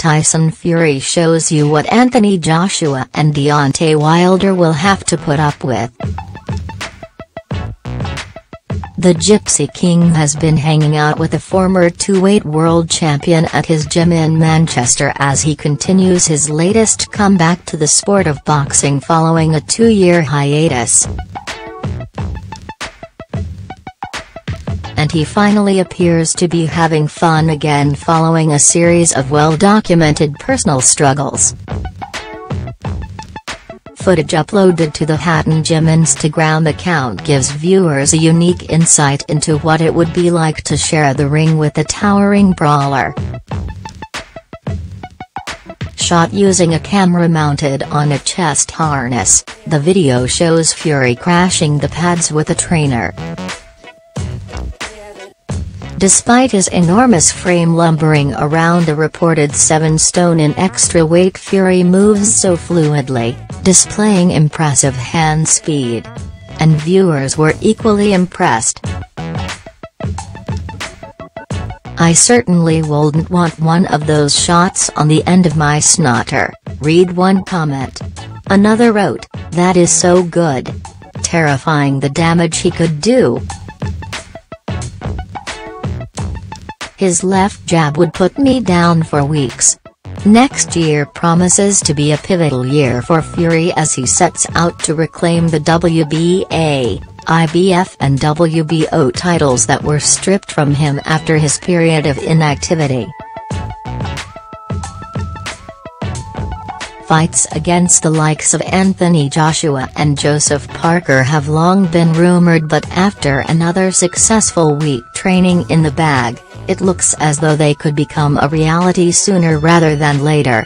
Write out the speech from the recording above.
Tyson Fury shows you what Anthony Joshua and Deontay Wilder will have to put up with. The Gypsy King has been hanging out with the former two-weight world champion at his gym in Manchester as he continues his latest comeback to the sport of boxing following a two-year hiatus. He finally appears to be having fun again following a series of well-documented personal struggles. Footage uploaded to the Hatton Gym Instagram account gives viewers a unique insight into what it would be like to share the ring with a towering brawler. Shot using a camera mounted on a chest harness, the video shows Fury crashing the pads with a trainer. Despite his enormous frame lumbering around a reported 7 stone in extra weight Fury moves so fluidly, displaying impressive hand speed. And viewers were equally impressed. I certainly wouldn't want one of those shots on the end of my snotter, read one comment. Another wrote, that is so good. Terrifying the damage he could do. His left jab would put me down for weeks. Next year promises to be a pivotal year for Fury as he sets out to reclaim the WBA, IBF and WBO titles that were stripped from him after his period of inactivity. Fights against the likes of Anthony Joshua and Joseph Parker have long been rumored but after another successful week training in the bag, it looks as though they could become a reality sooner rather than later.